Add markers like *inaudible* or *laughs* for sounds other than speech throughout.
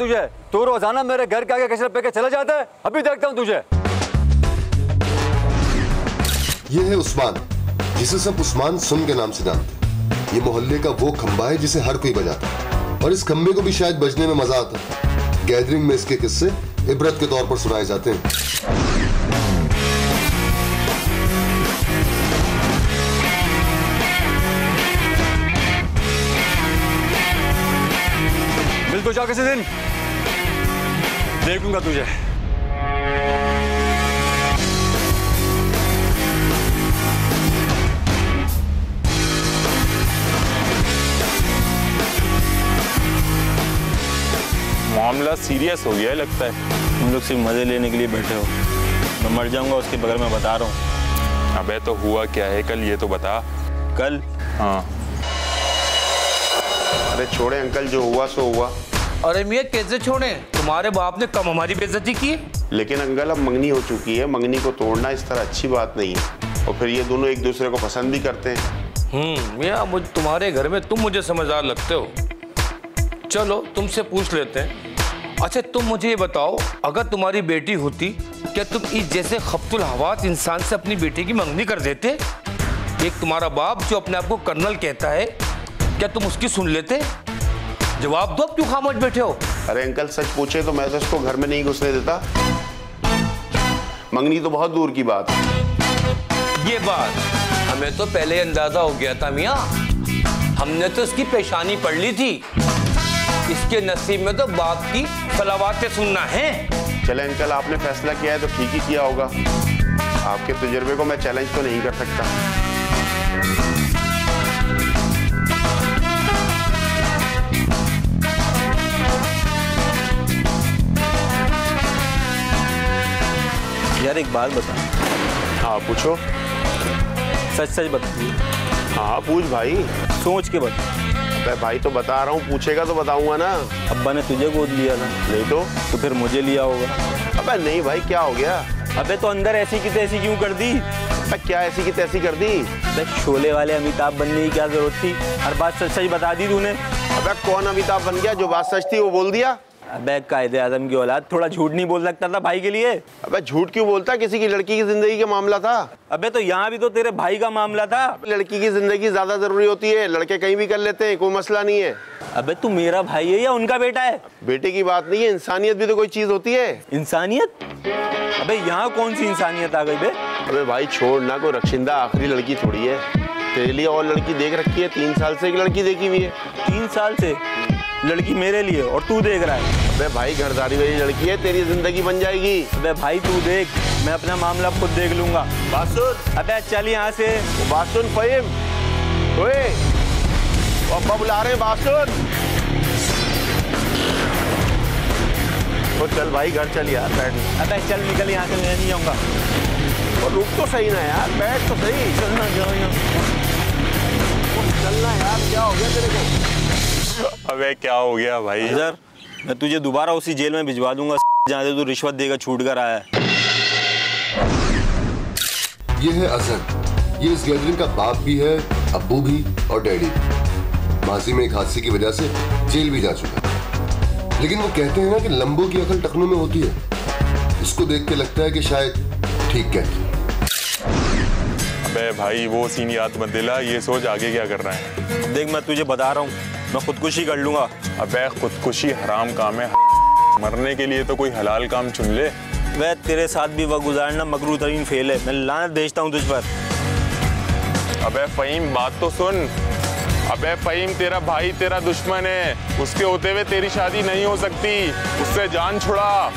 तुझे। तू रोज़ाना मेरे घर के आगे कचरा पे चले जाता है? अभी देखता हूँ तुझे। ये है उस्मान। जिसे सब उस्मान सुन के नाम से जानते ये मोहल्ले का वो खंबा है जिसे हर कोई बजाता है। और इस खंबे को भी शायद बजने में मज़ा आता है। गैदरिंग में इसके किस्से इबरत के तौर पर सुनाए जाते हैं। तो जा किसी दिन। देखूँगा तुझे मामला सीरियस हो गया है लगता है। तुम लोग सिर्फ़ मज़े लेने के लिए बैठे हो। मैं मर जाऊँगा उसके बगल में बता रहा हूँ। अबे तो हुआ क्या है? कल ये तो बता। कल? हाँ। अरे छोड़े अंकल जो हुआ सो हुआ। अरे मियाँ कैसे छोड़े? तुम्हारे बाप ने कम हमारी बेइज्जती की। लेकिन अंकल अब मंगनी हो चुकी है। मंगनी को तोड़ना इस तरह अच्छी बात नहीं है। और फिर ये दोनों एक दूसरे को पसंद भी करते हैं। हम्म मियाँ मुझ तुम्हारे घर में तुम मुझे समझदार लगते हो। चलो तुमसे पूछ लेते हैं। अच्छा तुम मुझे ये बताओ अगर तुम्हारी बेटी होती क्या तुम इस जैसे खपतुल हवात इंसान से अपनी बेटी की मंगनी कर देते? एक तुम्हारा बाप जो अपने आप को कर्नल कहता है क्या तुम उसकी सुन लेते? जवाब दो क्यों खामोश बैठे हो? अरे अंकल सच पूछे तो मैं तो इसको घर में नहीं घुसने देता। मंगनी तो बहुत दूर की बात। है ये बात हमें तो पहले अंदाज़ा हो गया था मियाँ। हमने तो इसकी पेशानी पढ़ ली थी। इसके नसीब में तो बाप की सलावातें सुनना है। चले अंकल आपने फैसला किया है तो ठीक ही किया होगा। आपके तजुर्बे को मैं चैलेंज तो नहीं कर सकता। यार एक बात बता। हाँ पूछो। सच सच बता। हाँ पूछ भाई। सोच के बता। अबे भाई तो बता रहा हूँ पूछेगा तो बताऊँगा ना। अब्बा ने तुझे गोद लिया था नहीं तो? तो फिर मुझे लिया होगा। अबे नहीं भाई क्या हो गया? अबे तो अंदर ऐसी की तैसी क्यों कर दी? अबे क्या ऐसी की तैसी कर दी? अबे शोले वाले अमिताभ बनने की क्या ज़रूरत थी? हर बात सच सच बता दी तूने। अबे कौन अमिताभ बन गया? जो बात सच थी वो बोल दिया। अबे कायदे आज़म की औलाद थोड़ा झूठ नहीं बोल सकता था भाई के लिए? अबे झूठ क्यों बोलता? किसी की लड़की की ज़िंदगी का मामला था। अबे तो यहाँ भी तो तेरे भाई का मामला था। लड़की की ज़िंदगी ज़्यादा ज़रूरी होती है लड़के कहीं भी कर लेते हैं कोई मसला नहीं है। अबे तू मेरा भाई है या उनका बेटा है? बेटे की बात नहीं है इंसानियत भी तो कोई चीज़ होती है। इंसानियत? अबे यहाँ कौन सी इंसानियत आ गई बे? अबे भाई छोड़ ना कोई रक्षिंदा आखिरी लड़की थोड़ी है। तेरे लिए और लड़की देख रखी है तीन साल से एक लड़की देखी हुई है। तीन साल से? लड़की मेरे लिए और तू देख रहा है। अबे भाई घरदारी वाली लड़की है तेरी ज़िंदगी बन जाएगी। अबे भाई तू देख मैं अपना मामला खुद देख लूँगा। बात सुन अबे चल यहाँ से। वो बात सुन फहीम। ओए अब्बा बुला रहे हैं बात सुन तो चल भाई घर चल यार बैठ। अबे चल निकल यहाँ से मैं नहीं आऊँगा। और रुक तो सही ना यार बैठ तो सही। चलना जाओ यहाँ। चलना यार क्या हो गया तेरे को? अबे क्या हो गया भाई? सर मैं तुझे दोबारा उसी जेल में भिजवा दूँगा जहाँ से तू रिश्वत देकर छूट कर आया है। ये है अजहर ये इस गैदरिंग का बाप भी है अब्बू भी और डैडी भी। माजी में एक हादसे की वजह से जेल भी जा चुका है। लेकिन वो कहते हैं ना कि लंबों की अकल टखनों में होती है। इसको देख के लगता है कि शायद ठीक कहते हैं। अबे भाई वो सीन याद मत दिला ये सोच आगे क्या करना है। देख मैं तुझे बता रहा हूँ। मैं खुदकुशी कर लूँगा। अबे खुदकुशी हराम काम है। मरने के लिए तो कोई हलाल काम चुन ले। वह तेरे साथ भी वह गुजारना मकरू तरीन फेल है। मैं लानत भेजता हूँ तुझ पर। अबे फहीम बात तो सुन। अबे फहीम तेरा भाई तेरा दुश्मन है। उसके होते हुए तेरी शादी नहीं हो सकती। उससे जान छुड़ा।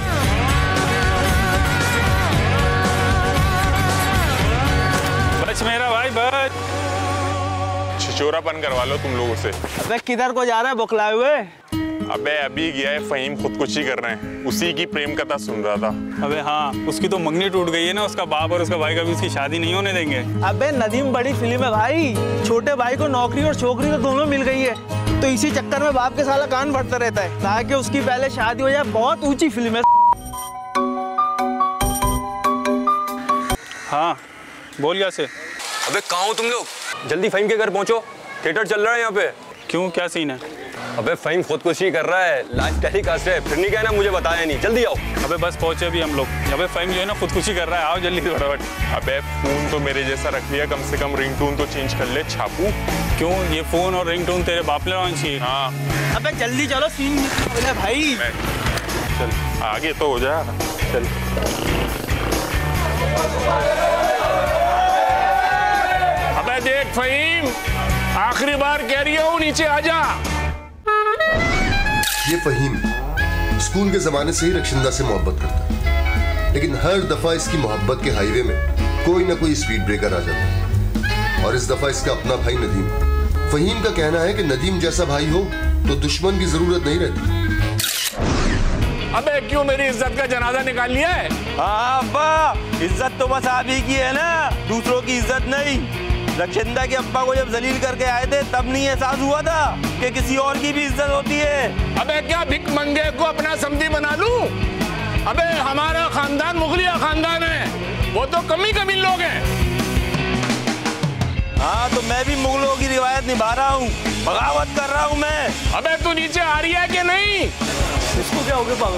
बच मेरा भाई बच। छिचोरापन करवा लो तुम लोगों से। अबे किधर को जा रहा है बुखलाए हुए? अबे अभी गया है फहीम खुदकुशी कर रहे हैं उसी की प्रेम कथा सुन रहा था। अबे हाँ उसकी तो मंगनी टूट गई है ना उसका बाप और उसका भाई कभी उसकी शादी नहीं होने देंगे। अबे नदीम बड़ी फ़िल्म है भाई। छोटे भाई को नौकरी और छोकरी तो दोनों मिल गई है। तो इसी चक्कर में बाप के साला कान भरता रहता है। ताकि उसकी पहले शादी हो जाए बहुत ऊँची फ़िल्म है। हाँ बोल क्या से? अबे कहाँ हो तुम लोग? जल्दी फहीम के घर पहुंचो। थिएटर चल रहा है यहाँ पे। क्यों? क्या सीन है? अबे फहीम खुदकुशी कर रहा है। लाइव टेलीकास्ट है। फिर नहीं कहना मुझे बताया नहीं। जल्दी आओ। अबे बस पहुँचे भी हम लोग। अबे फहीम जो है ना खुदकुशी कर रहा है। आओ जल्दी फटाफट। अबे फ़ोन तो मेरे जैसा रख लिया। कम से कम रिंगटोन तो चेंज कर ले छापू। क्यों? ये फ़ोन और रिंगटोन तेरे बाप ने लॉन्च किए हाँ। अबे जल्दी चलो सीन भाई? चल आगे तो हो जा। चल। देख फहीम आखिरी बार कह रही हूँ नीचे आ जा। ये फहीम स्कूल के जमाने से ही रक्षिंदा से मोहब्बत करता है। लेकिन हर दफ़ा इसकी मोहब्बत के हाईवे में कोई ना कोई स्पीड ब्रेकर आ जाता है। और इस दफ़ा इसका अपना भाई नदीम। फहीम का कहना है कि नदीम जैसा भाई हो तो दुश्मन की ज़रूरत नहीं रहती। अबे क्यों मेरी इज़्ज़त का जनाजा निकाल लिया है? हाँ अब्बा इज़्ज़त तो बस आप ही की है ना। दूसरों की इज़्ज़त नहीं। रक्षिंदा के अब्बा को जब जलील करके आए थे तब नहीं एहसास हुआ था कि किसी और की भी इज़्ज़त होती है। अबे क्या भिक मंगे को अपना समझी बना लूँ? अबे हमारा खानदान मुगलिया खानदान है। वो तो कमी कमी लोग हैं। हाँ तो मैं भी मुगलों की रिवायत निभा रहा हूँ। बगावत कर रहा हूँ मैं। अबे तू नीचे आ रही है कि नहीं? इसको क्या हो गया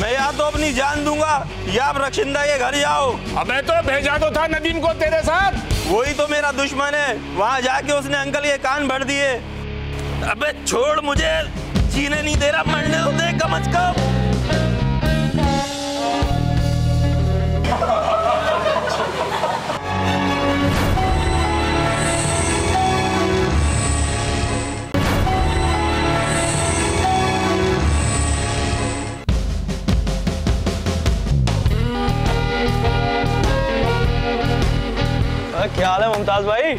मैं या तो अपनी जान दूँगा या आप रक्षिंदा के घर जाओ। अबे तो भेजा तो था नदीम को तेरे साथ। वही तो मेरा दुश्मन है। वहाँ जाके उसने अंकल ये कान भर दिए। अबे छोड़ मुझे। जीने नहीं दे रहा। मरने तो दे कम अज कम। क्या हाल है मुमताज़ भाई?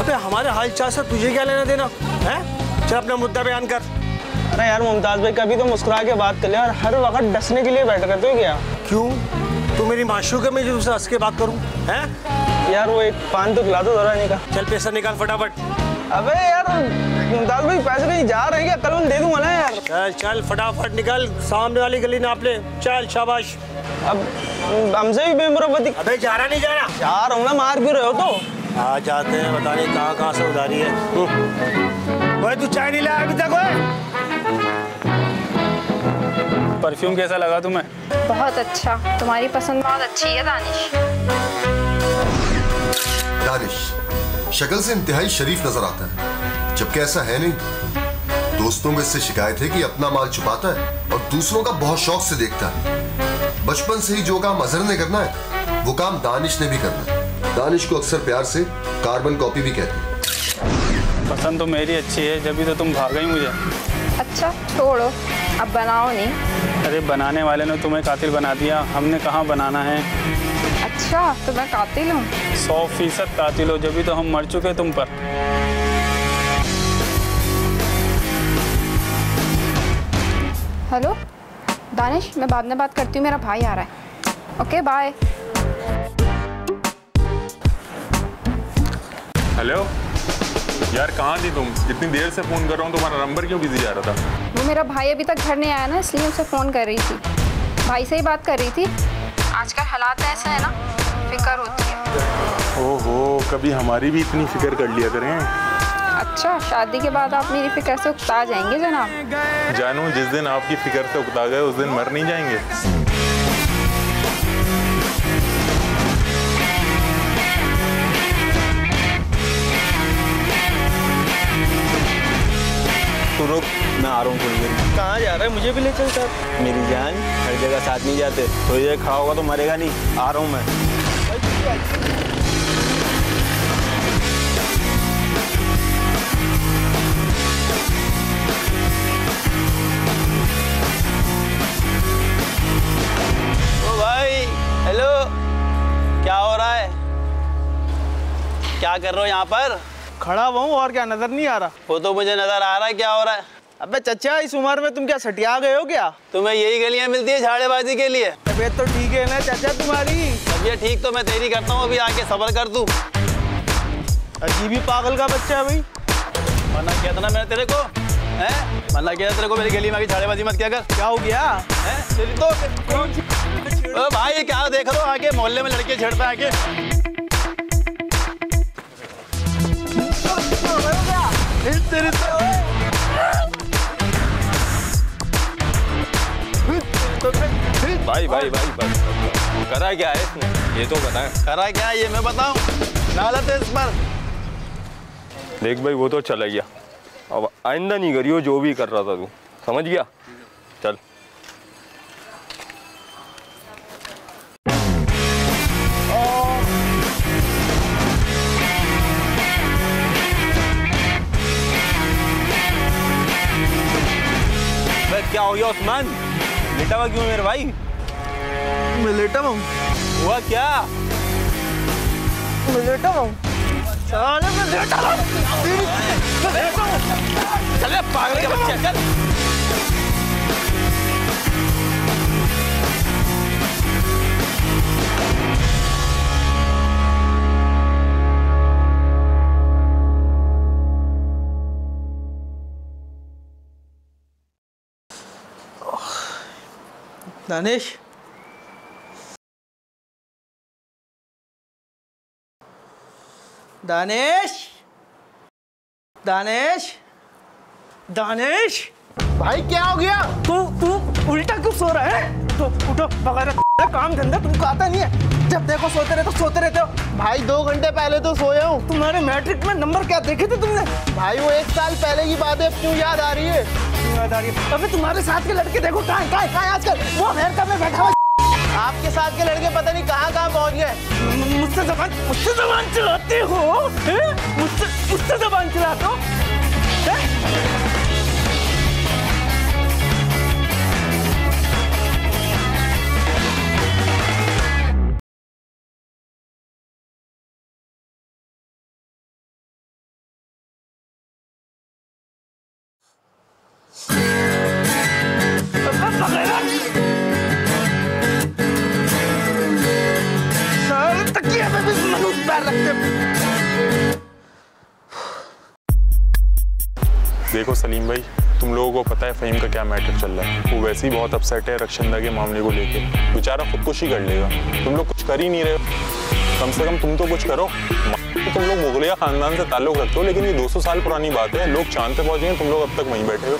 अबे हमारे हालचाल से तुझे क्या लेना देना? है? चल अपना मुद्दा बयान कर। अरे यार मुमताज़ भाई कभी तो मुस्कुरा के बात कर ले और हर वक्त डसने के लिए बैठ रहते हो क्या? क्यों? तू मेरी माशूक है मैं जो हंस के बात करूँ हैं? यार वो एक पान तो खिला दो जरा नहीं का। चल पैसा निकाल फटाफट। अबे यार मुमताज़ भाई पैसे कहीं जा रहे हैं क्या? कल मैं दे दूँगा ना यार। चल चल फटाफट निकल सामने वाली गली नाप ले। चल शाबाश। अब हमसे भी बेमुरबती अबे जा रहा नहीं जा रहा जा रहा हूँ ना मार क्यों रहे हो तो। आ जाते हैं बता नहीं कहाँ कहाँ से उधारी है। भाई तू चाय नहीं लाया अभी तक ओए। परफ्यूम कैसा लगा तुम्हें? बहुत अच्छा। तुम्हारी पसंद बहुत अच्छी है दानिश। दानिश शक्ल से इंतहाई शरीफ नज़र आता है। जबकि ऐसा है नहीं। दोस्तों को इससे शिकायत है कि अपना माल छुपाता है और दूसरों का बहुत शौक से देखता है। बचपन से ही जो काम अजहर ने करना है वो काम दानिश ने भी करना है। दानिश को अक्सर प्यार से कार्बन कॉपी भी कहते हैं। पसंद तो मेरी अच्छी है जब भी तो तुम भाग गई मुझे। अच्छा छोड़ो अब बनाओ नहीं। अरे बनाने वाले ने तुम्हें कातिल बना दिया हमने कहाँ बनाना है? अच्छा तो मैं कातिल हूँ। सौ फ़ीसद कातिल हो जब भी तो हम मर चुके तुम पर। हेलो? दानिश मैं बाद में बात करती हूँ मेरा भाई आ रहा है। ओके बाय हेलो यार कहाँ थी तुम? इतनी देर से फ़ोन कर रहा हूँ तुम्हारा नंबर क्यों बिज़ी जा रहा था? वो मेरा भाई अभी तक घर नहीं आया ना इसलिए उसे फ़ोन कर रही थी। भाई से ही बात कर रही थी। आजकल हालात ऐसे है ना फ़िक्र होती है। ओहो कभी हमारी भी इतनी फ़िक्र कर लिया करें। अच्छा शादी के बाद आप मेरी फ़िक्र से उकता जाएँगे जनाब? जानू जिस दिन आपकी फ़िक्र से उकता गए उस दिन मर नहीं जाएँगे? तू रुक मैं आ रहा हूँ थोड़ी देर कहाँ जा रहा है? मुझे भी ले चल साथ मेरी जान हर जगह साथ नहीं जाते। थोड़ी देर खड़ा होगा तो मरेगा नहीं। आ रहा हूँ मैं। क्या कर रहे हो यहाँ पर? खड़ा हुआ और क्या नज़र नहीं आ रहा? वो तो मुझे नज़र आ रहा है क्या हो रहा है? अबे चचा इस उम्र में तुम क्या सटिया गए हो क्या? तुम्हें यही गलियाँ मिलती है झाड़ेबाजी के लिए। तबीयत तो ठीक है ना चाचा तुम्हारी? तबीयत ठीक तो मैं तेरी करता हूँ अभी आके सबर कर तू। अजीब ही पागल का बच्चा है भाई। मना किया था ना मैंने तेरे को हैं? मना किया तेरे को मेरी गली में आके झाड़ेबाजी मत किया कर। क्या हो गया? हैं? तेरी तो भाई क्या देख रहे हो? आके मोहल्ले में लड़के छेड़ता है आके। तेरे भाई भाई भाई भाई करा क्या है इसने? ये तो बताए। करा क्या है ये मैं बताऊँ? लालत है इस पर। देख भाई वो तो चला गया। अब आइंदा नहीं करियो जो भी कर रहा था तू। समझ गया? चल। हो गया उस्मान लेटा हुआ क्यों है मेरे भाई मैं लेटा हुआ हुआ क्या मैं लेटा हुआ साले मैं लेटा हुआ चल पागल के बच्चे चल दानिश दानिश दानिश दानिश भाई क्या हो गया? तू तू उल्टा क्यों सो रहा है? तो उठो वगैरह काम धंधा तुमको आता नहीं है। जब देखो सोते रहते हो सोते रहते हो। भाई दो घंटे पहले तो सोया हूँ। तुम्हारे मैट्रिक में नंबर क्या देखे थे तुमने? भाई वो एक साल पहले की बात है क्यों याद आ रही है? क्यों याद आ रही है? अबे तुम्हारे साथ के लड़के देखो कहाँ कहाँ कहाँ है आजकल? वो अमेरिका में बैठा हुआ आपके साथ के लड़के पता नहीं कहाँ कहाँ पहुँच गए। मुझसे जबान मुझसे जबान चलाते हो मुझसे मुझसे जबान चलाते हो? पैर रखते देखो सलीम भाई, तुम लोगों को पता है फ़हीम का क्या मैटर चल रहा है। वो वैसे ही बहुत अपसेट है रक्षंदा के मामले को लेके। बेचारा खुदकुशी कर लेगा। तुम लोग कुछ कर ही नहीं रहे कम से कम तुम तो कुछ करो। तुम लोग मुगलिया खानदान से ताल्लुक रखते हो, लेकिन ये 200 साल पुरानी बात है। लोग चाँद पे पहुँचे हैं तुम लोग अब तक वहीं बैठे हो।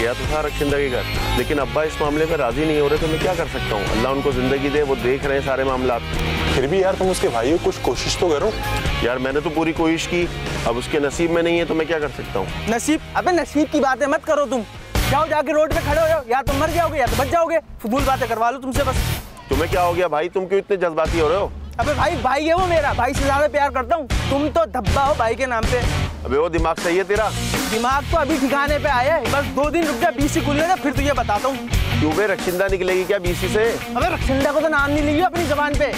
गया तो था के घर। लेकिन अब्बा इस मामले में राज़ी नहीं हो रहे तो मैं क्या कर सकता हूँ? अल्लाह उनको ज़िंदगी दे वो देख रहे हैं सारे मामला। फिर भी यार तुम उसके भाई हो कुछ कोशिश तो करो। यार मैंने तो पूरी कोशिश की। अब उसके नसीब में नहीं है तो मैं क्या कर सकता हूँ? नसीब? अबे नसीब की बातें मत करो तुम। जाओ जाके रोड पे खड़े हो जाओ। या तुम मर जाओगे या तो बच जाओगे। फजूल बातें करवा लो तुमसे बस। तुम्हें क्या हो गया भाई? तुम क्यों इतने जज्बाती हो रहे हो? अबे भाई भाई है वो मेरा। भाई से ज़्यादा प्यार करता हूँ। तुम तो धब्बा हो भाई के नाम पे। अबे वो दिमाग सही है तेरा? दिमाग तो अभी ठिकाने पे आया है। बस दो दिन रुक जा बीसी खुल ना फिर तुझे बताता हूँ। क्यों बे रक्षिंदा निकलेगी क्या बीसी से? अबे रक्षिंदा को तो नाम नहीं लियो अपनी जबान पे।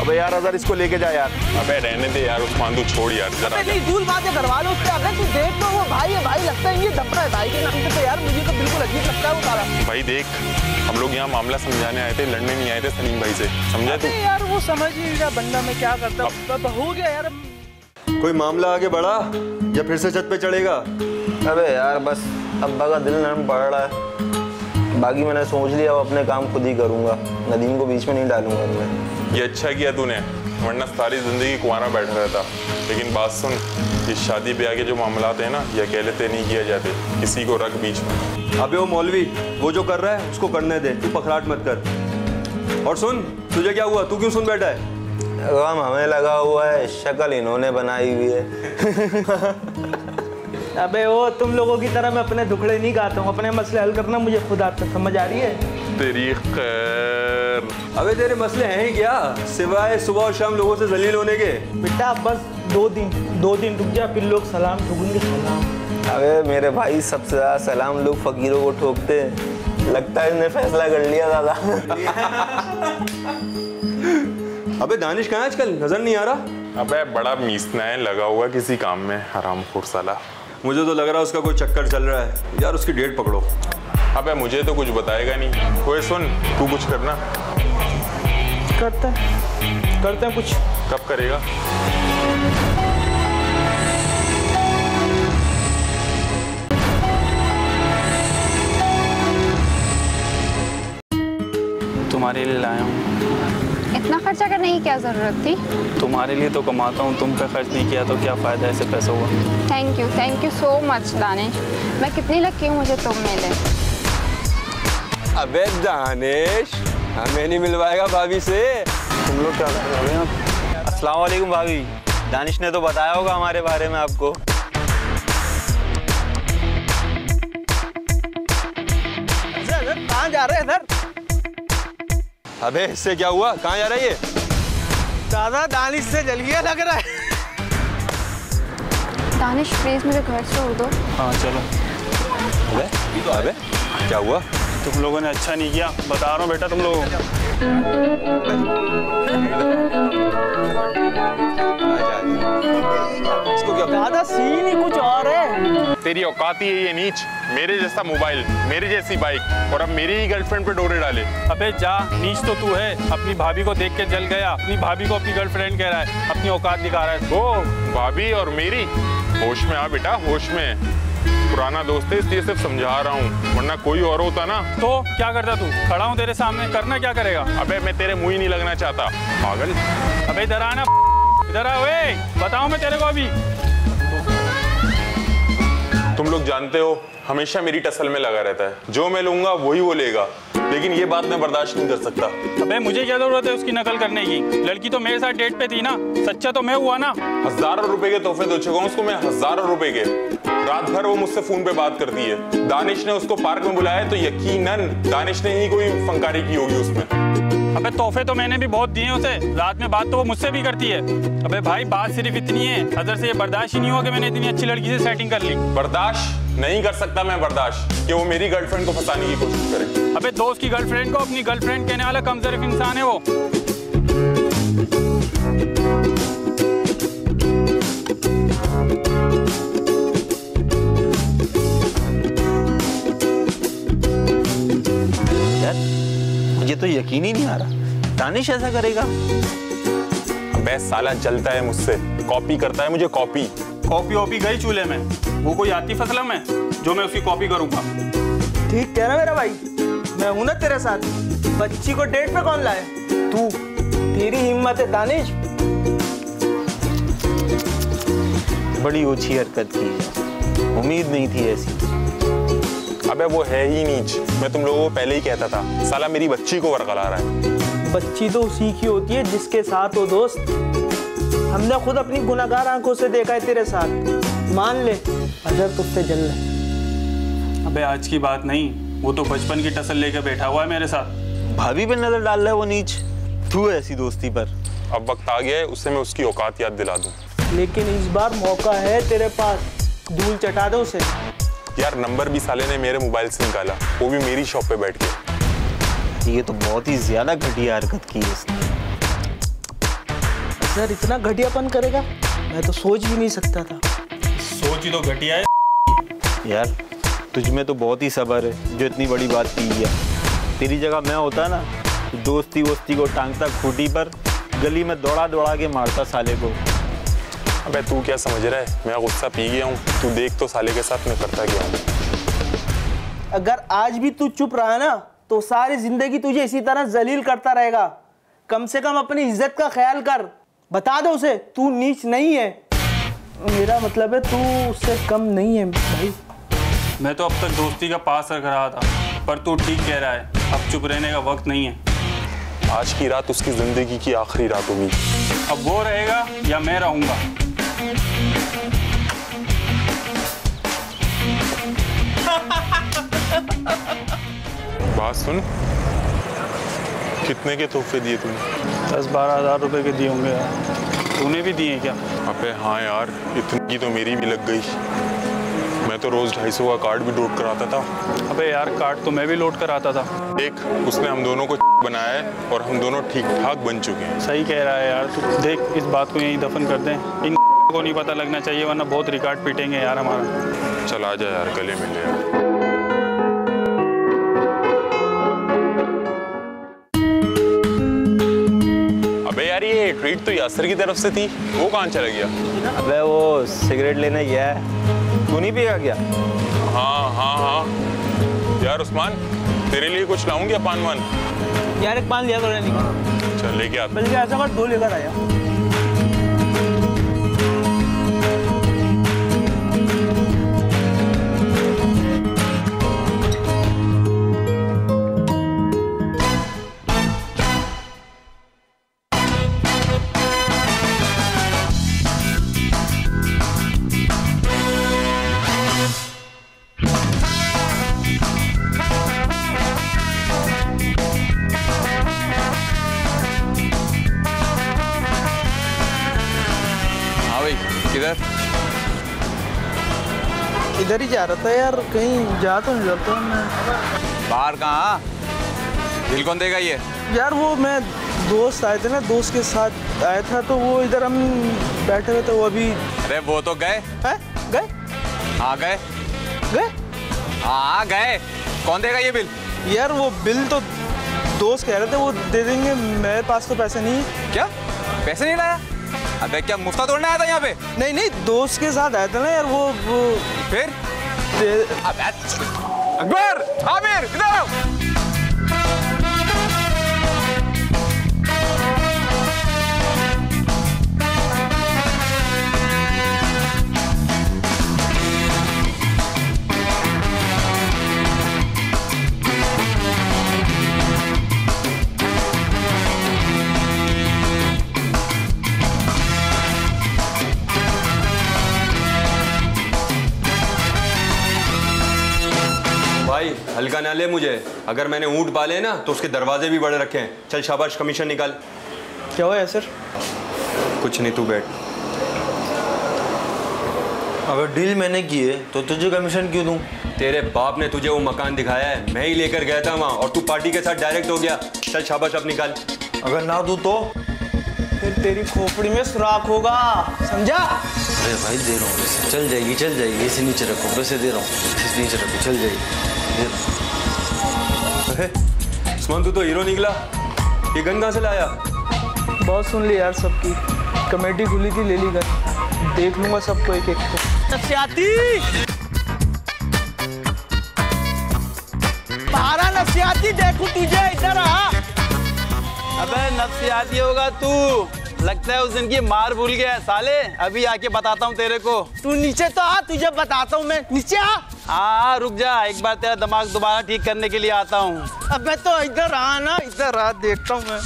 अबे यार अगर इसको लेके जा यार। अबे रहने दे यार उस्मान तू छोड़ यार जरा अबे नहीं दूल बातें करवा लो उससे। अगर तू देख तो वो भाई है भाई लगता है ये धब्बा है। भाई के नाम पे तो यार मुझे तो बिल्कुल अजीब लगता है वो सारा। भाई देख। हम लोग यहाँ मामला समझाने आए थे लड़ने नहीं आए थे सलीम भाई से। समझा तू? यार वो समझ नहीं रहा बंदा मैं क्या करता हूँ। अब हो गया यार। कोई मामला आगे बढ़ा या फिर से छत पे चढ़ेगा? अबे यार बस अब्बा का दिल नरम पड़ रहा है। बाकी मैंने सोच लिया अब अपने काम खुद ही करूँगा। नदीम को बीच में नहीं डालूँगा मैं। ये अच्छा किया तूने। वरना सारी ज़िंदगी कुआरा बैठा रहता लेकिन बात सुन ये शादी ब्याह के जो मामला हैं ना ये अकेले ते नहीं किया जाते। किसी को रख बीच में। अबे वो मौलवी वो जो कर रहा है उसको करने दे। तू पखड़ाट मत कर। और सुन तुझे क्या हुआ? तू क्यों सुन बैठा है? गम हमें लगा हुआ है शक्ल इन्होंने बनाई हुई है। अबे वो तुम लोगों की तरह मैं अपने दुखड़े नहीं गाता हूँ। अपने मसले हल करना मुझे खुद आता समझ आ रही है? तेरी खैर। अबे तेरे मसले हैं ही क्या? सिवाय सुबह और शाम लोगों से जलील होने के। बेटा बस दो दिन दो दिन रुक जा फिर लोग सलाम ठोकेंगे सलाम। अबे मेरे भाई सबसे ज़्यादा सलाम लोग फकीरों को ठोकते हैं। लगता है इसने फैसला कर लिया दादा। *laughs* अबे दानिश कहाँ है आजकल? नज़र नहीं आ रहा? अबे बड़ा मीसना है लगा हुआ किसी काम में हराम साला। मुझे तो लग रहा है उसका कोई चक्कर चल रहा है। यार उसकी डेट पकड़ो। अबे मुझे तो कुछ बताएगा नहीं। कोई सुन तू कुछ करना। करते हैं। करते हैं कुछ। कब करेगा? तुम्हारे लिए लाया हूँ। इतना खर्चा करने की क्या ज़रूरत थी? तुम्हारे लिए तो कमाता हूँ तुम पे खर्च नहीं किया तो क्या फ़ायदा ऐसे पैसों का? Thank you thank you so much Danish मैं कितनी लकी हूँ मुझे तुम मिले। अबे दानिश हमें नहीं मिलवाएगा भाभी से। तुम लोग क्या कर रहे हो? अस्सलाम वालेकुम भाभी। दानिश ने तो बताया होगा हमारे बारे में आपको। कहाँ जा रहे हैं इधर? अबे इससे क्या हुआ? कहाँ जा रहा है ये? दादा दानिश से जल गया लग रहा है। दानिश प्लीज़ मुझे घर छोड़ दो हाँ चलो। अबे अबे क्या हुआ? तुम लोगों ने अच्छा नहीं किया। बता रहा हूँ बेटा तुम लोगों को। क्या दादा सीन ही कुछ और है। तेरी औकात ही है ये नीच। मेरे जैसा मोबाइल मेरी जैसी बाइक और अब मेरी ही गर्लफ्रेंड पे डोरे डाले। अबे जा नीच तो तू है। अपनी भाभी को देख के जल गया। अपनी भाभी को अपनी गर्लफ्रेंड कह रहा है। अपनी औकात दिखा रहा है। वो भाभी और मेरी। होश में आ बेटा होश में। पुराना दोस्त है इसलिए सिर्फ़ समझा रहा हूँ। वरना कोई और होता ना। तो क्या करता तू? खड़ा हूँ तेरे सामने। करना क्या करेगा? अबे मैं तेरे मुँह ही नहीं लगना चाहता। पागल। अबे इधर आना। इधर आ ओए। बताऊँ मैं तेरे को अभी? तुम लोग जानते हो हमेशा मेरी टसल में लगा रहता है। जो मैं लूँगा वही वो लेगा। लेकिन ये बात मैं बर्दाश्त नहीं कर सकता। अबे मुझे क्या ज़रूरत है उसकी नकल करने की? लड़की तो मेरे साथ डेट पे थी ना। सच्चा तो मैं हुआ ना। हज़ारों रुपए के तोहफे दे चुका हूँ उसको मैं? हज़ारों रुपए के। रात भर वो मुझसे फ़ोन पे बात करती है। दानिश ने उसको पार्क में बुलाया तो यकीनन दानिश ने ही कोई फंकारी की होगी उसमें। अबे तोहफे तो मैंने भी बहुत दिए उसे। रात में बात तो वो मुझसे भी करती है। अबे भाई बात सिर्फ़ इतनी है। अदर से ये बर्दाश्त ही नहीं हुआ कि मैंने इतनी अच्छी लड़की से सेटिंग कर ली। बर्दाश्त नहीं कर सकता मैं बर्दाश्त कि वो मेरी गर्लफ्रेंड को फंसाने की कोशिश करे। अबे दोस्त की गर्लफ्रेंड को अपनी गर्लफ्रेंड कहने वाला कमज़ोर इंसान है वो। मुझे तो यकीन ही नहीं आ रहा। दानिश ऐसा करेगा? अबे साला जलता है मुझसे। कॉपी करता है मुझे कॉपी। कॉपी वॉपी गई चूल्हे में। वो कोई आती फसलम है जो मैं उसकी कॉपी करूँगा। ठीक कह रहा मेरा भाई। मैं हूँ ना तेरे साथ। बच्ची को डेट पे कौन लाए? तू। तेरी हिम्मत है दानिश। बड़ी ओछी हरकत की है। उम्मीद नहीं थी ऐसी। अबे वो है ही नीच मैं तुम लोगों को पहले ही कहता था साला मेरी बच्ची को वरगला रहा है। बच्ची तो उसी की होती है जिसके साथ हो दोस्त हमने खुद अपनी गुनागार आँखों से देखा है तेरे साथ। मान ले अगर तुझसे जल ले। अबे आज की बात नहीं वो तो बचपन की टसल लेकर बैठा हुआ है मेरे साथ। भाभी पे नज़र डाल रहा है वो नीच। तू ऐसी दोस्ती पर। अब वक्त आ गया है उससे मैं उसकी औकात याद दिला दूँ। लेकिन इस बार मौका है तेरे पास। धूल चटा दो उसे। यार नंबर भी साले ने मेरे मोबाइल से निकाला। वो भी मेरी शॉप पे बैठ के। ये तो बहुत ही ज़्यादा घटिया हरकत की है इसने। सर इतना घटियापन करेगा? मैं तो सोच भी नहीं सकता था। सोच ही तो घटिया है। यार तुझ में तो बहुत ही सबर है जो इतनी बड़ी बात की है। तेरी जगह मैं होता ना दोस्ती वोस्ती को टांगता खूटी पर गली में दौड़ा दौड़ा के मारता साले को। अबे तू क्या समझ रहा है? मैं गुस्सा पी गया हूँ। तू देख तो साले के साथ मैं करता क्या हूँ? अगर आज भी तू चुप रहा ना तो सारी ज़िंदगी तुझे इसी तरह जलील करता रहेगा। कम से कम अपनी इज़्ज़त का ख्याल कर। बता दो उसे तू नीच नहीं है। मेरा मतलब है तू उससे कम नहीं है भाई। मैं तो अब तक दोस्ती का पास रख रहा था पर तू ठीक कह रहा है। अब चुप रहने का वक्त नहीं है। आज की रात उसकी ज़िंदगी की आखिरी रात होगी। अब वो रहेगा या मैं रहूँगा? बात सुन। कितने के तोहफे दिए तूने? दस बारह हज़ार रुपए के दिए होंगे यार। तूने भी दिए क्या? अबे हाँ यार इतनी तो मेरी भी लग गई। मैं तो रोज ढाई सौ का कार्ड भी लोड कराता था। अबे यार कार्ड तो मैं भी लोड कर आता था। देख उसने हम दोनों को बनाया है और हम दोनों ठीक ठाक बन चुके हैं। सही कह रहा है यार तू देख इस बात को यहीं दफन कर दें। इन को नहीं पता लगना चाहिए वरना बहुत रिकॉर्ड पीटेंगे यार हमारा। चल आ जा यार गले मिल यार अबे यार ये ट्रीट तो यासर की तरफ़ से थी। वो कहाँ चला गया? अबे वो सिगरेट लेने गया है। तू नहीं पिएगा क्या? हाँ हाँ हाँ। यार उस्मान तेरे लिए कुछ लाऊं क्या पान वान यार एक पान लिया तो नहीं चल लेके आता बल्कि ऐसा कर दो लेकर आया किधर इधर ही जा रहा था यार कहीं जा तो नहीं रहता मैं। बाहर कहाँ? बिल कौन देगा ये? यार वो मैं दोस्त आए थे ना दोस्त के साथ आया था तो वो इधर हम बैठे हुए थे वो अभी अरे वो तो गए। हैं? गए? हाँ गए। गए? हाँ गए। कौन देगा ये बिल? यार वो बिल तो दोस्त कह रहे थे वो दे देंगे मेरे पास तो पैसे नहीं। क्या? पैसे नहीं लाया? अबे क्या मुफ्ता तोड़ने आया था यहाँ पे। नहीं नहीं दोस्त के साथ आया था ना यार वो वो फिर? अबे अकबर आमिर इधर आओ। हल्का ना ले मुझे। अगर मैंने ऊँट पाले ना तो उसके दरवाजे भी बड़े रखे हैं। चल शाबाश कमीशन निकाल। क्या हुआ है सर कुछ नहीं तू बैठ। अगर डील मैंने की है तो तुझे कमीशन क्यों दूँ? तेरे बाप ने तुझे वो मकान दिखाया है। मैं ही लेकर गया था वहाँ और तू पार्टी के साथ डायरेक्ट हो गया। चल शाबाश अब निकाल। अगर ना दूँ तो? फिर तेरी खोपड़ी में सुराख होगा समझा? अरे भाई दे रहा हूँ चल जाएगी चल जाएगी। इसे नीचे रखो पैसे दे रहा हूँ। नीचे रखो चल जाएगी। दे रहा हूँ। उस्मान तू तो हीरो निकला। ये गन कहाँ से लाया। बहुत सुन ली यार सबकी। कमेटी खुली थी ले ली गन देख लूँगा सबको एक एक को। नफसियाती देखूँ तुझे इधर आ। अबे नफसियाती होगा तू। लगता है उस दिन की मार भूल गया है। साले अभी आके बताता हूँ तेरे को। तू नीचे तो आ तुझे बताता हूँ मैं। नीचे आ। हाँ रुक जा एक बार तेरा दिमाग दोबारा ठीक करने के लिए आता हूँ अबे तो इधर आ ना इधर आ देखता हूँ मैं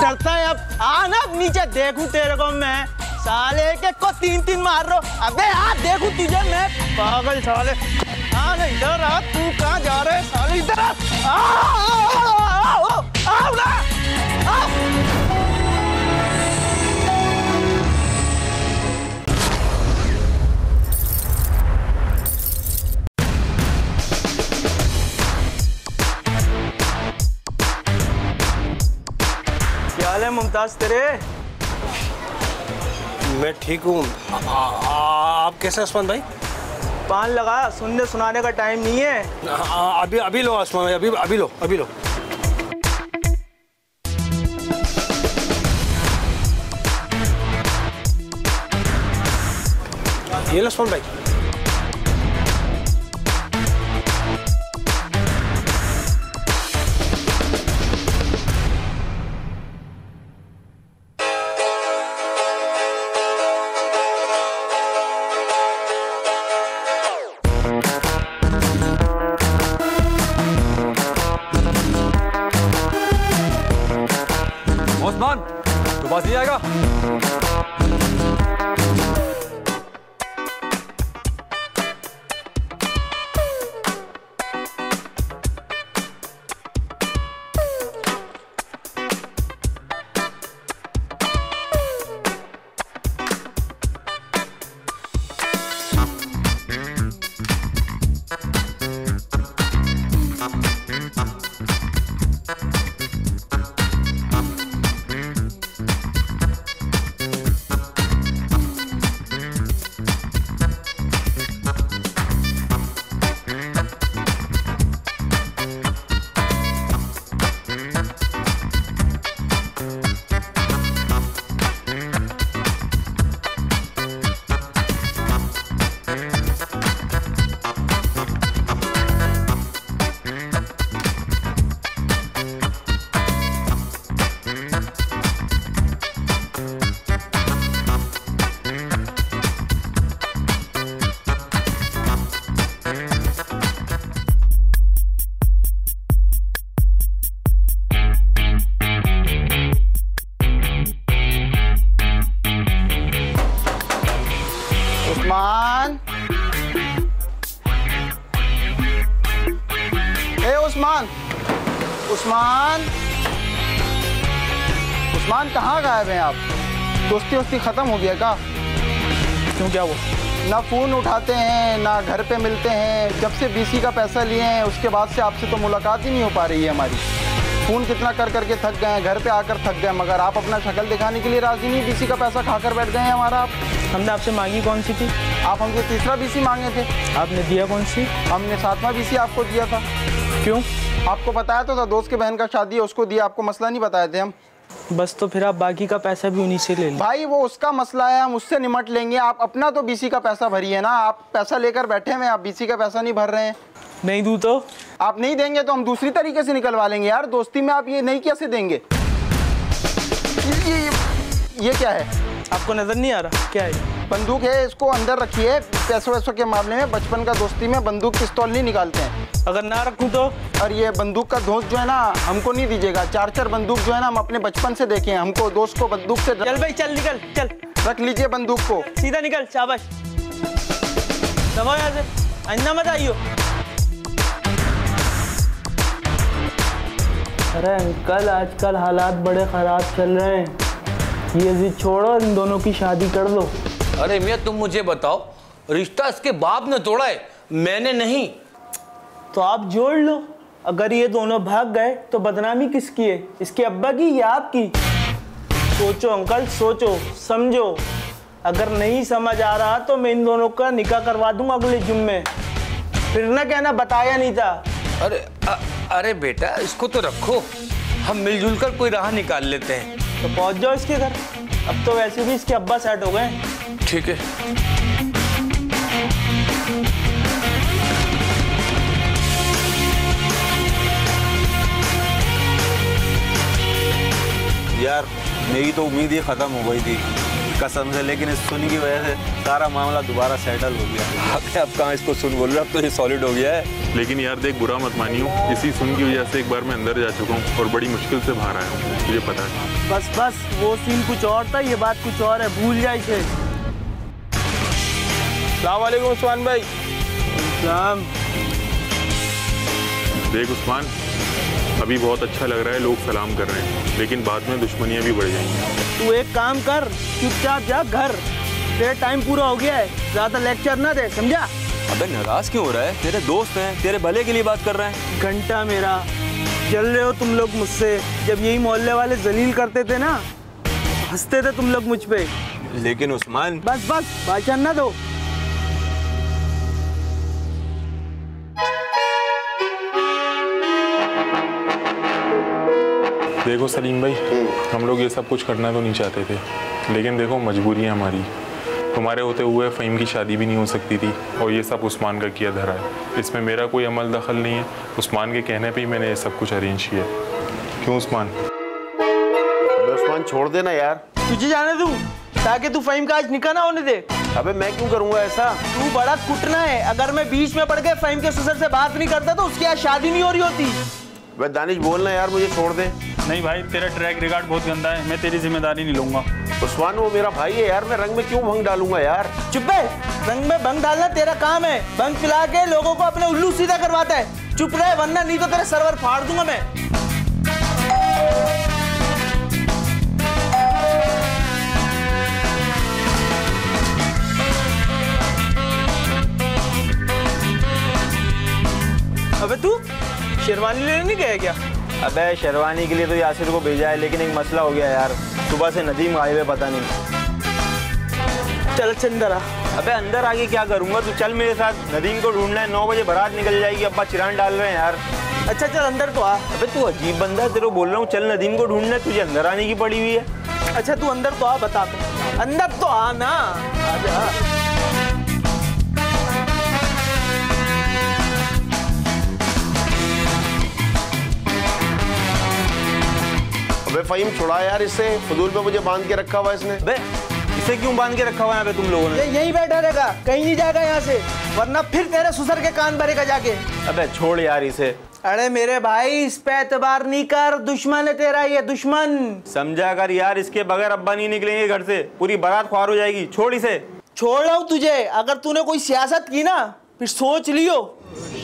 डरता है अब आ ना अब नीचे देखूँ तेरे को मैं साले के को तीन तीन मार रो अबे आ देखूँ तुझे मैं पागल साले आ ना इधर आ तू कहाँ जा रहे साले इधर आ आ, आ, आ, आ, आ, आ, ना, आ। क्या है मुमताज़ तेरे? मैं ठीक हूँ। आप कैसे उस्मान भाई? पान लगा सुनने सुनाने का टाइम नहीं है। आ, अभी अभी लो उस्मान भाई अभी अभी लो अभी लो। ये लो उस्मान भाई। दोस्ती ख़त्म हो गया का? क्यों क्या हुआ? ना फ़ोन उठाते हैं ना घर पे मिलते हैं। जब से बीसी का पैसा लिए हैं उसके बाद से आपसे तो मुलाकात ही नहीं हो पा रही है हमारी। फ़ोन कितना कर करके थक गए हैं घर पे आकर थक गए मगर आप अपना शक्ल दिखाने के लिए राज़ी नहीं? बीसी का पैसा खाकर बैठ गए हैं हमारा आप। हमने आपसे मांगी कौन सी थी? आप हमसे तीसरा बीसी मांगे थे। आपने दिया कौन सी? हमने सातवां बीसी आपको दिया था। क्यों? आपको बताया तो था दोस्त के बहन का शादी है उसको दिया आपको मसला नहीं बताए थे हम। बस तो फिर आप बाकी का पैसा भी उन्हीं से ले लें। भाई वो उसका मसला है हम उससे निमट लेंगे। आप अपना तो बीसी का पैसा भरिए ना। आप पैसा लेकर बैठे हैं, आप बीसी का पैसा नहीं भर रहे हैं। नहीं दूँ तो? आप नहीं देंगे तो हम दूसरी तरीके से निकलवा लेंगे यार। दोस्ती में आप ये नहीं कैसे देंगे? ये, ये, ये क्या है? आपको नज़र नहीं आ रहा? क्या है? बंदूक है इसको अंदर रखिए पैसों वैसों के मामले में। बचपन का दोस्ती में बंदूक पिस्तौल नहीं निकालते हैं। अगर ना रखूँ तो? और ये बंदूक का दोस्त जो है ना हमको नहीं दीजिएगा। चार चार बंदूक जो है ना हम अपने बचपन से देखे हैं। हमको दोस्त को बंदूक से चल भाई चल निकल चल। रख लीजिए बंदूक को। सीधा निकल शाबाश। से। आइंदा मत आइयो। अरे अंकल आजकल हालात बड़े ख़राब चल रहे हैं। ये जिद छोड़ो इन दोनों की शादी कर दो। अरे मियाँ तुम मुझे बताओ रिश्ता इसके बाप ने तोड़ा है मैंने नहीं। तो आप जोड़ लो। अगर ये दोनों भाग गए तो बदनामी किसकी है? इसके अब्बा की या आपकी? सोचो अंकल सोचो समझो। अगर नहीं समझ आ रहा तो मैं इन दोनों का निकाह करवा दूँगा अगले जुम्मे फिर ना कहना बताया नहीं था। अरे अ, अरे बेटा इसको तो रखो। हम मिलजुल कर कोई राह निकाल लेते हैं। तो पहुँच जाओ इसके घर। अब तो वैसे भी इसके अब्बा सेट हो गए ठीक है। यार मेरी तो उम्मीद ही ख़त्म हो गई थी कसम से लेकिन इस सुन की वजह से सारा मामला दोबारा सेटल हो गया। अब कहाँ इसको सुन बोल? रहे अब तो ये सॉलिड हो गया है। लेकिन यार देख बुरा मत मानियो। इसी सुन की वजह से एक बार मैं अंदर जा चुका हूँ और बड़ी मुश्किल से बाहर आया हूँ मुझे पता है। बस बस वो सीन कुछ और था ये बात कुछ और है भूल जाए इसे। सलामकुम उस्मान भाई सलाम देख उस्मान अभी बहुत अच्छा लग रहा है लोग सलाम कर रहे हैं लेकिन बाद में दुश्मनियाँ भी बढ़ जाएँगी। तू एक काम कर चुपचाप जा घर। तेरा टाइम पूरा हो गया है ज़्यादा लेक्चर ना दे समझा? अबे नाराज़ क्यों हो रहा है? तेरे दोस्त हैं तेरे भले के लिए बात कर रहे हैं। घंटा मेरा। जल रहे हो तुम लोग मुझसे जब यही मोहल्ले वाले जलील करते थे ना हँसते थे तुम लोग मुझ पे। लेकिन उस्मान बस बस भाषण ना दो। देखो सलीम भाई हम लोग ये सब कुछ करना तो नहीं चाहते थे। लेकिन देखो मजबूरी है हमारी। तुम्हारे होते हुए फ़हीम की शादी भी नहीं हो सकती थी और ये सब उस्मान का किया धरा है। इसमें मेरा कोई अमल दखल नहीं है। उस्मान के कहने पे ही मैंने ये सब कुछ अरेंज किया क्यों उस्मान? अबे उस्मान छोड़ देना यार। तुझे जाने दूँ? ताकि तू फहीम का आज निकाह ना होने दे। अबे मैं क्यों करूँगा ऐसा? तू बड़ा कुटना है। अगर मैं बीच में पड़ के फहीम के ससुर से बात नहीं करता तो उसकी आज शादी नहीं हो रही होती। वे दानिश बोलना यार मुझे छोड़ दे। नहीं भाई तेरा ट्रैक रिकॉर्ड बहुत गंदा है मैं तेरी ज़िम्मेदारी नहीं लूँगा। उस्मान वो मेरा भाई है यार मैं रंग में क्यों भंग डालूँगा यार? चुप है रंग में भंग डालना तेरा काम है। भंग पिला के लोगों को अपने उल्लू सीधा करवाता है। चुप रहे वरना नहीं तो तेरे सर्वर फाड़ दूँगा मैं। अबे तू शेरवानी लेने नहीं गया क्या? अबे शेरवानी के लिए तो यासिर को भेजा है लेकिन एक मसला हो गया यार। सुबह से नदीम आए हुए पता नहीं। चल अंदर आ अबे अंदर आके क्या करूँगा? तू चल मेरे साथ। नदीम को ढूंढना है नौ बजे बारात निकल जाएगी अब्बा चिरान डाल रहे हैं यार। अच्छा चल अंदर तो आ। अबे तू अजीब बंदा है तेरे को बोल रहा हूँ चल नदीम को ढूंढना है तुझे अंदर आने की पड़ी हुई है। अच्छा तू अंदर तो आ बता। अंदर तो आ ना। आजा अबे फहीम छुड़ा यार इससे फजूल पे मुझे बाँध के रखा हुआ इसने। बे इसे क्यों बाँध के रखा हुआ यहाँ पे तुम लोगों ने? यहीं बैठा रहेगा कहीं नहीं जाएगा यहाँ से। वरना फिर तेरे ससुर के कान भरेगा जाके। अबे छोड़ यार इसे। अरे मेरे भाई इस पे एतबार नहीं कर। दुश्मन है तेरा ये दुश्मन। समझा कर यार इसके बगैर अब्बा नहीं निकलेंगे घर से। पूरी बारात ख्वार हो जाएगी। छोड़ इसे। छोड़ रहा हूँ तुझे। अगर तूने कोई सियासत की ना फिर सोच लियो।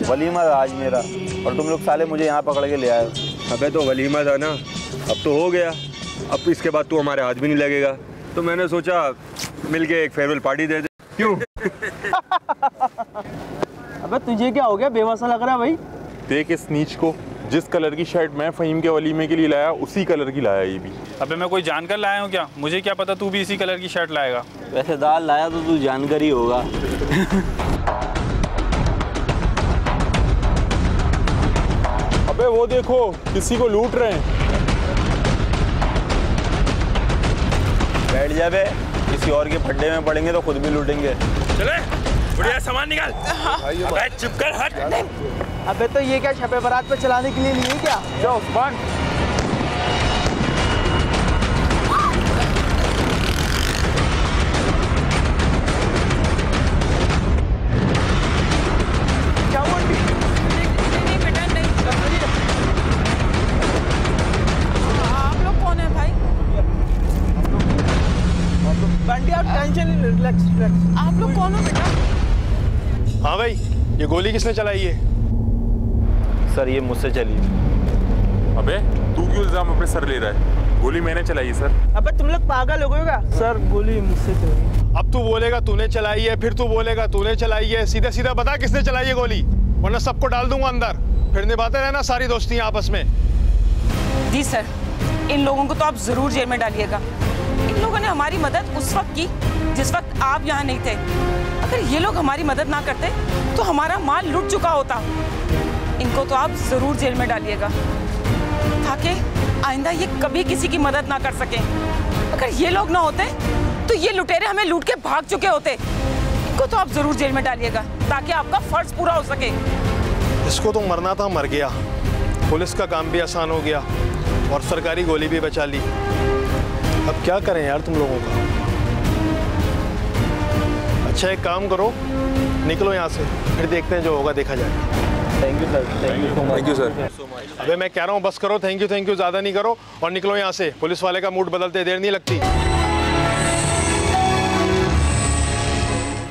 वलीमा था आज मेरा और तुम लोग साले मुझे यहाँ पकड़ के ले आए अबे तो वलीमा था ना। अब तो हो गया। अब इसके बाद तू हमारे हाथ भी नहीं लगेगा। तो मैंने सोचा मिल के एक फेयरवेल पार्टी दे दे। क्यों? *laughs* अबे तुझे क्या हो गया? बेवसा लग रहा है भाई। देख इस नीच को जिस कलर की शर्ट मैं फहीम के वलीमे के लिए लाया उसी कलर की लाया ये भी। अबे मैं कोई जानकर लाया हूँ क्या? मुझे क्या पता तू भी इसी कलर की शर्ट लाएगा। वैसे दाल लाया तो तू जानकर ही होगा। अबे वो देखो किसी को लूट रहे हैं। बैठ जा बे किसी और के फड्डे में पड़ेंगे तो खुद भी लूटेंगे। चले बढ़िया सामान निकाल। अबे चुप कर हट। अबे तो ये क्या छपे बारात पे चलाने के लिए लिए क्या? जाओ उस्मान गोली किसने चलाई है? सर ये मुझसे चली। अबे तू क्यों इल्ज़ाम अपने सर ले रहा है? गोली मैंने चलाई है सर। अबे तुम लोग पागल हो गए क्या? सर गोली मुझसे चली अब तू बोलेगा तूने चलाई है। फिर तू बोलेगा तूने चलाई है। सीधा सीधा बता किसने चलाई है गोली वरना सबको डाल दूँगा अंदर। फिर निभाते रहना सारी दोस्ती आपस में। जी सर इन लोगों को तो आप ज़रूर जेल में डालिएगा। इन लोगों ने हमारी मदद उस वक्त की जिस वक्त आप यहाँ नहीं थे। अगर ये लोग हमारी मदद ना करते तो हमारा माल लुट चुका होता। इनको तो आप ज़रूर जेल में डालिएगा, ताकि आइंदा ये कभी किसी की मदद ना कर सके। अगर ये लोग ना होते तो ये लुटेरे हमें लूट के भाग चुके होते। इनको तो आप ज़रूर जेल में डालिएगा, ताकि आपका फ़र्ज़ पूरा हो सके। इसको तो मरना था, मर गया। पुलिस का काम भी आसान हो गया, और सरकारी गोली भी बचा ली। अब क्या करें यार तुम लोगों का? अच्छा एक काम करो निकलो यहाँ से फिर देखते हैं जो होगा देखा जाए। Thank you sir thank you thank you sir अबे मैं कह रहा हूँ बस करो थैंक यू थैंक यू ज़्यादा नहीं करो। और निकलो यहाँ से पुलिस वाले का मूड बदलते देर नहीं लगती।